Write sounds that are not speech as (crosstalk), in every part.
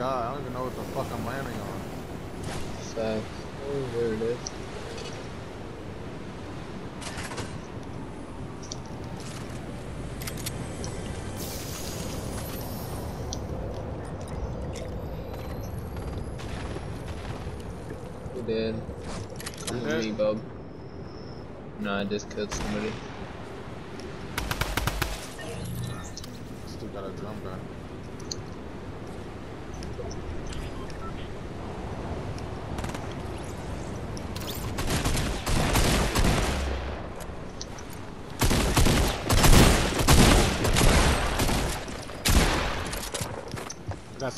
god, I don't even know what the fuck I'm landing on. Facts. Oh, there it is. You did. Come with me, bub. No, I just killed somebody. Still got a drum gun.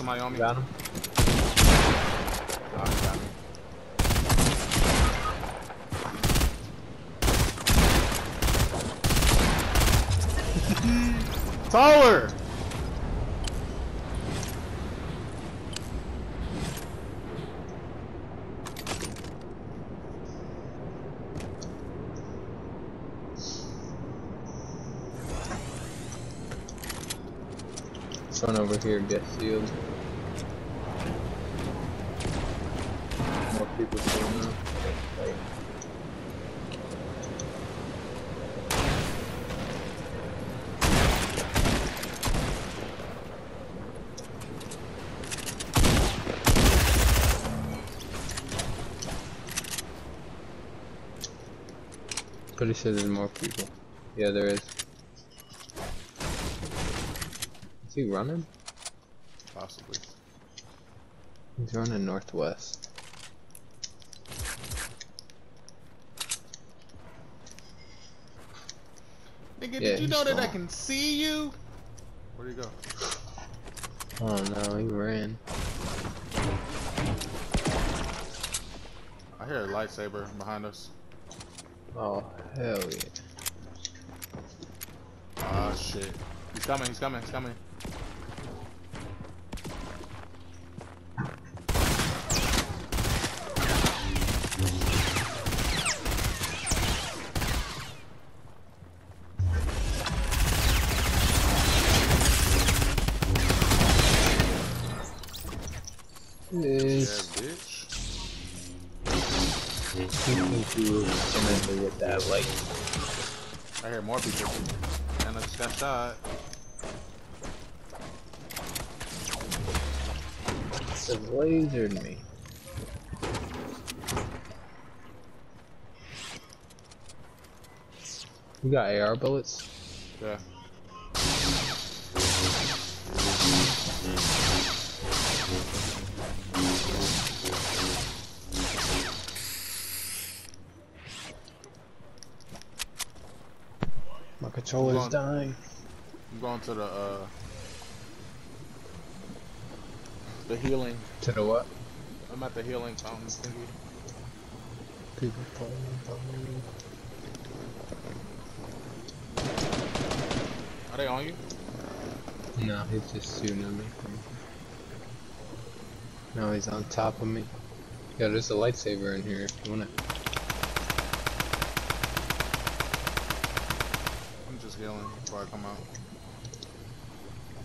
Got somebody on me. Got him? Oh, he got me. Taller! This one over here gets sealed. More people pulling up. Pretty sure there's more people. Yeah, there is. Is he running? Possibly. He's running northwest. Nigga, Yeah, did you he's know that I can see you? Where'd he go? Oh no, he ran. I hear a lightsaber behind us. Oh hell yeah. Ah, shit. He's coming, he's coming, he's coming. More people. And I just got shot. The lasered me. You got AR bullets? Yeah. My controller is dying. I'm going to the, uh... The healing. To the what? I'm at the healing fountain thingy. People playing. Are they on you? No, he's just shooting at me. No, he's on top of me. Yeah, there's a lightsaber in here if you want it. I'm just healing before I come out.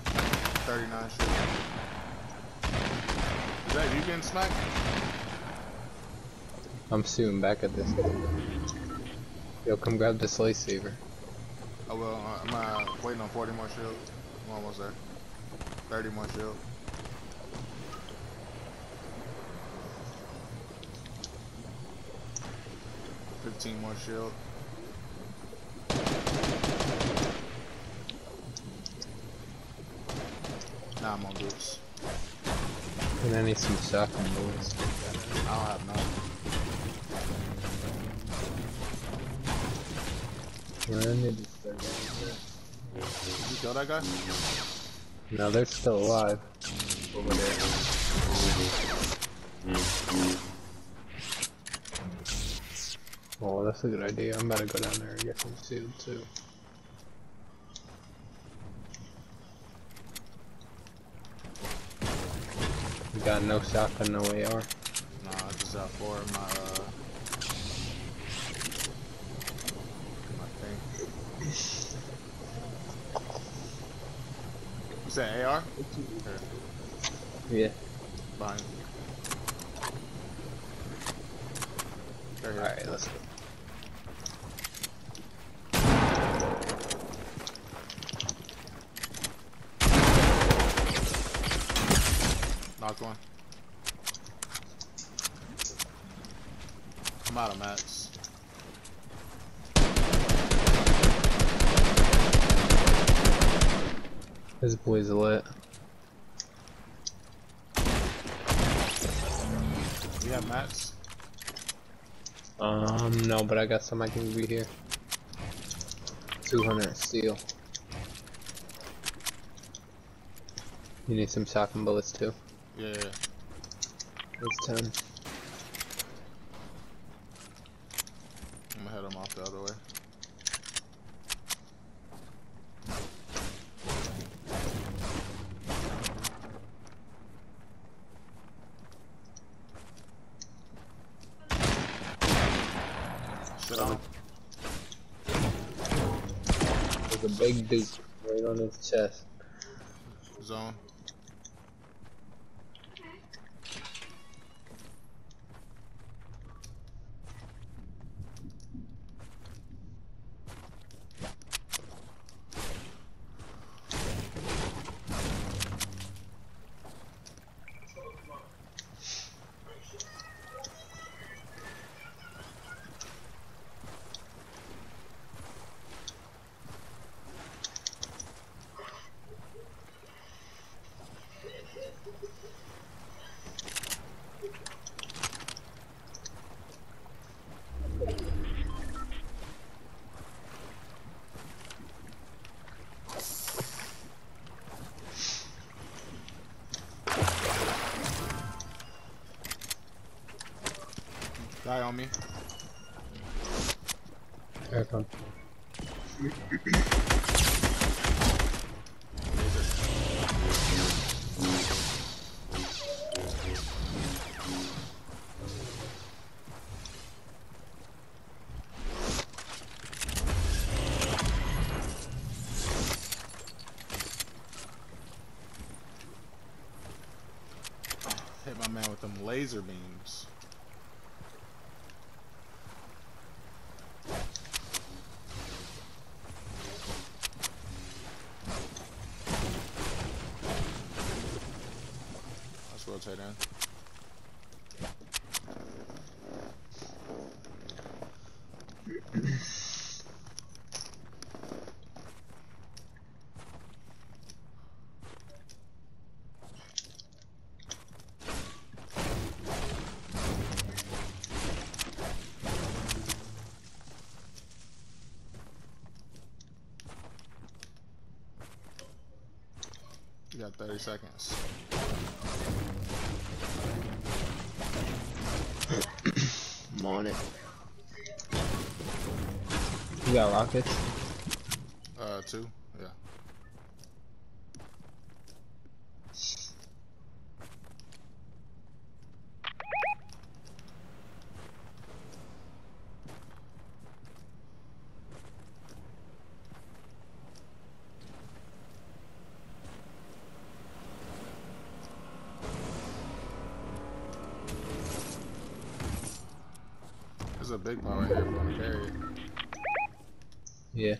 39 shit. Is that you getting smacked? I'm shooting back at this guy. Yo, come grab this lightsaber. I will. Uh, I'm uh, waiting on 40 more shield. I'm almost there. 30 more shield. Fifteen more shield. I'm on boots. And I need some shotgun bullets. I don't have none. I need to start getting Did you kill that guy? No, they're still alive. Over there. Oh, that's a good idea. I'm about to go down there and get some shield too. Got no shotgun, no AR. Nah, I just got four of my uh my thing. You said AR? Here. Yeah. Behind you. They're here. Alright, let's go. Knocked one. I'm out of mats. This boy's lit. We have mats. Um, no, but I got some I can be here. 200 steel. You need some shotgun bullets too. Yeah, yeah, yeah. That's 10. I'm gonna head them off the other way. Shit on. There's a big dude right on his chest. Zone. Guy on me. Here it comes. Hit my man with them laser beams. Rotate in. You got 30 seconds. On it. You got rockets? Uh, two. Yeah. There's a big pile right here if you want to carry it. Yeah.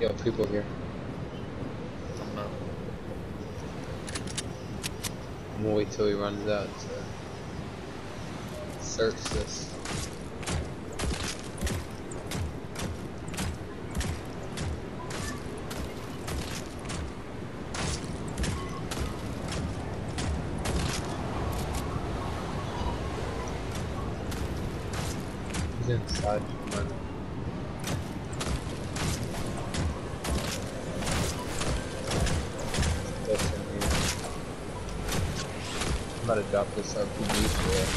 Yo, people here. Coming up. Gonna wait till he runs out to search this. About to drop this RPG it.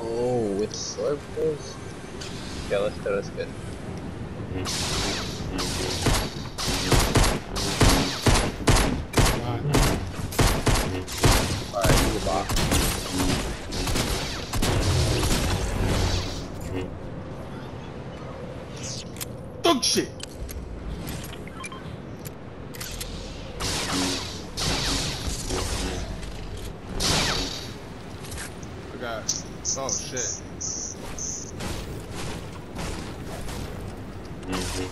Oh, it's this? Yeah, let's go, let's go. Mm-hmm. I got. Oh shit. Mm-hmm.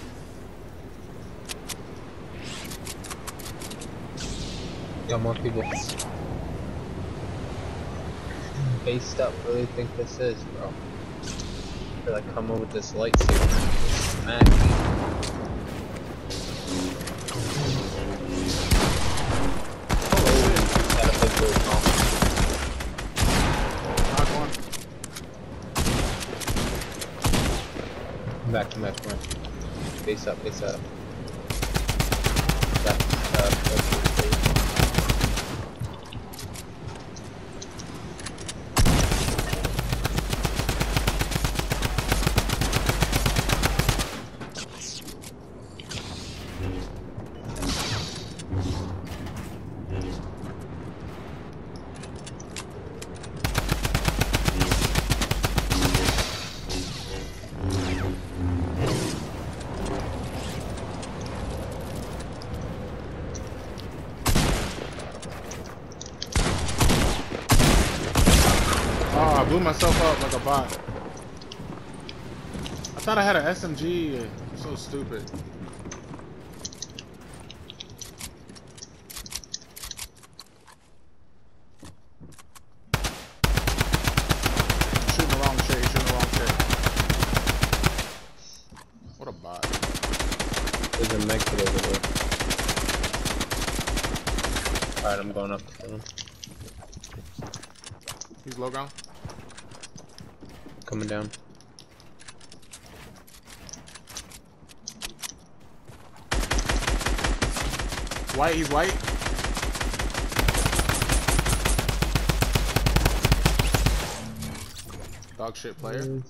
Got more people. Based up, really think this is, bro. Feel like come with this lightsaber. Smack. Face up, face up. Face. Oh, I blew myself up like a bot. I thought I had an SMG. I'm so stupid. Shooting the wrong shit, shooting the wrong shit. What a bot. There's a mech over there. Alright, I'm going up to him. He's low ground. Coming down. White, he's white. Dog shit player.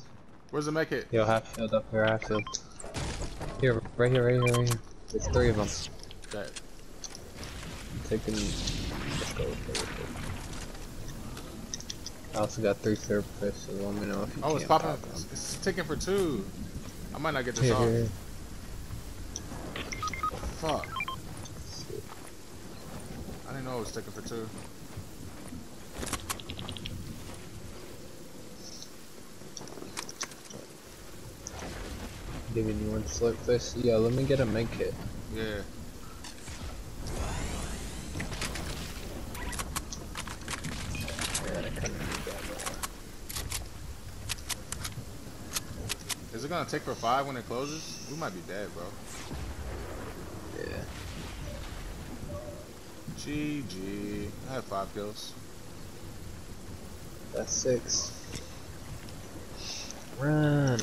Where's the med kit? Yo, half field up here, half field. Here, right here, right here, right here. There's three of them. Dead. Taking. Let's go, let's go, let's go. I also got three surface, so let me know if you Oh, it's popping. pop It's, it's ticking for two. I might not get this off. Fuck. I didn't know it was ticking for two. Giving you one slip this. Yeah, let me get a med kit. Yeah, I kinda need that, bro. Is it gonna take for five when it closes? We might be dead, bro. Yeah. GG. I had five kills. That's six. Run.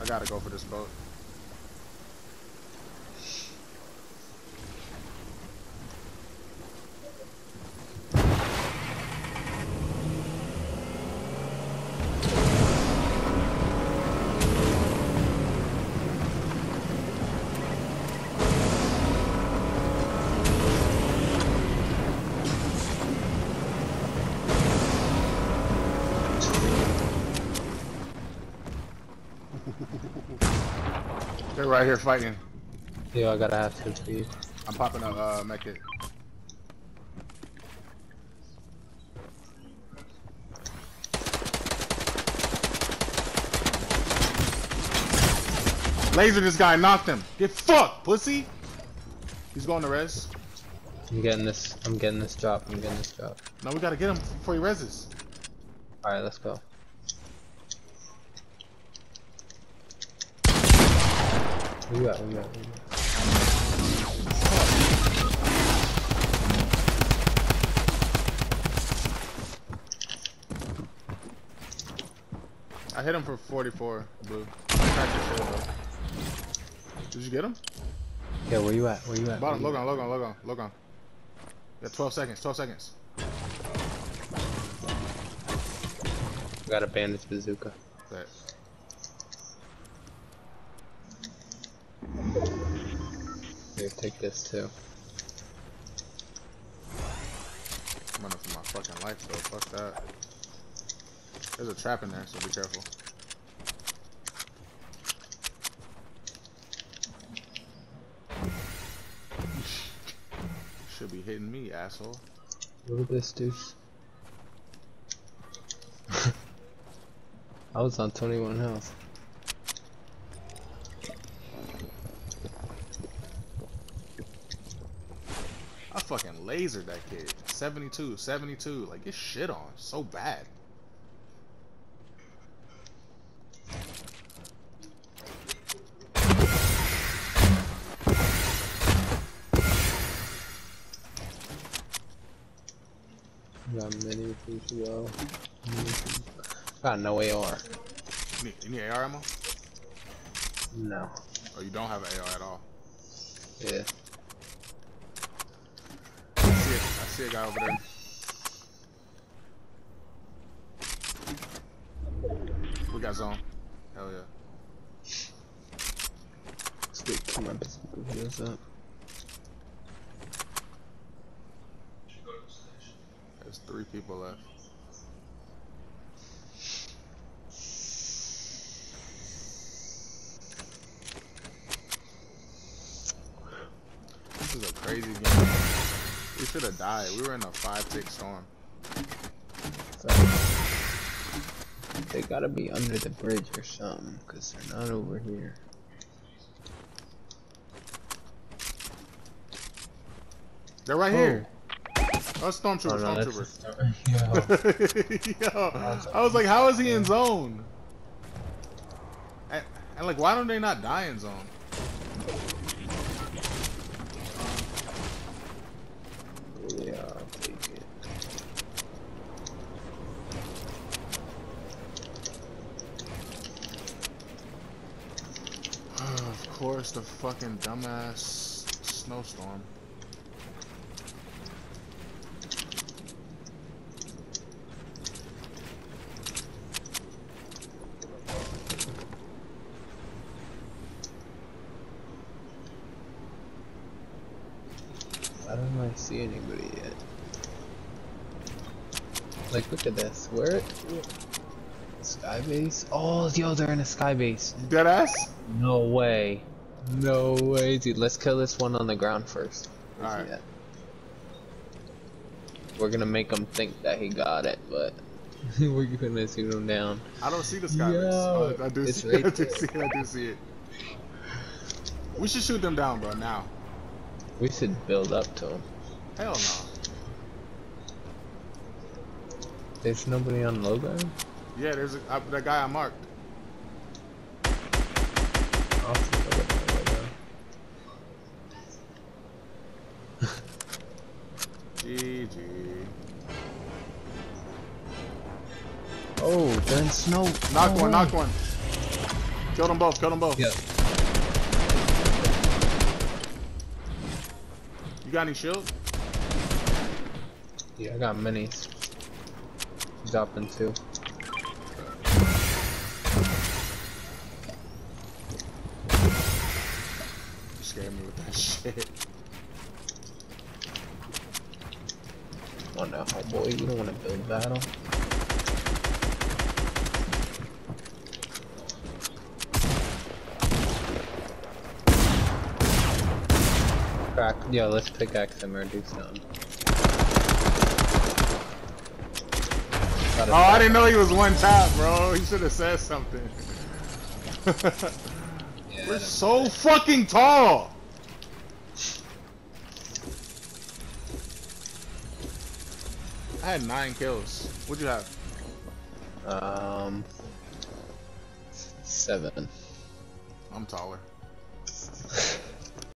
I gotta go for this boat. (laughs) They're right here fighting. Yo, I gotta have to speed. I'm popping a uh, med kit. Laser this guy, knocked him. Get fucked, pussy. He's going to res. I'm getting this. I'm getting this drop. I'm getting this drop. No, we gotta get him before he reses. All right, let's go. You you you? I hit him for 44 blue. Cracked his shield, though. Did you get him? Yeah, where you at? Where you at? Bottom, Where you Logan, Logan, Logan, Logan. got 12 seconds. 12 seconds. Got a bandage bazooka. Bet. Here, take this too. I'm running for my fucking life though. Fuck that. There's a trap in there, so be careful. Should be hitting me, asshole. Look at this, deuce. (laughs) I was on 21 health. I fucking lasered that kid. 72, 72. Like, get shit on. So bad. Got many as. Got no AR. You need, AR ammo? No. Or you don't have an AR at all? Yeah. I see it. I see a guy over there. We got zone. Hell yeah. Let's get my bazooka heals up. There's three people left. This is a crazy game. We should have died. We were in a five tick storm. So, they gotta be under the bridge or something, cause they're not over here. They're right here. Oh, stormtrooper, Oh, no, that's stormtrooper. (laughs) Yo, I was like, how is he in zone? And, and like, why don't they not die in zone? yeah, I'll take it. Of a fucking dumbass snowstorm. I don't really see anybody yet. Like, look at this. Where? Sky base? Oh, yo, they're in a sky base. Dead? No way. No way, dude. Let's kill this one on the ground first. Alright. We're gonna make him think that he got it, but (laughs) we're gonna shoot him down. I don't see the sky Yo. Oh, I do see right (laughs) it. I do see it. I do see it. We should shoot them down, bro, now. We should build up to him. Hell no. There's nobody on ground? Yeah, there's a, uh, that guy I marked. I'll take a look at low ground. GG. Oh, they're in snow. Knock No one, knock one. Kill them both, kill them both. Yeah. You got any shield? Yeah, I got minis. Dropping two. You scared me with that shit. Oh no, boy, you don't want to build battle. Crack. Yeah, let's pickaxe him or do something. Oh, I didn't know he was one tap, bro. He should have said something. (laughs) Yeah, We're that- so fucking tall. I had nine kills. What'd you have? Um, seven. I'm taller.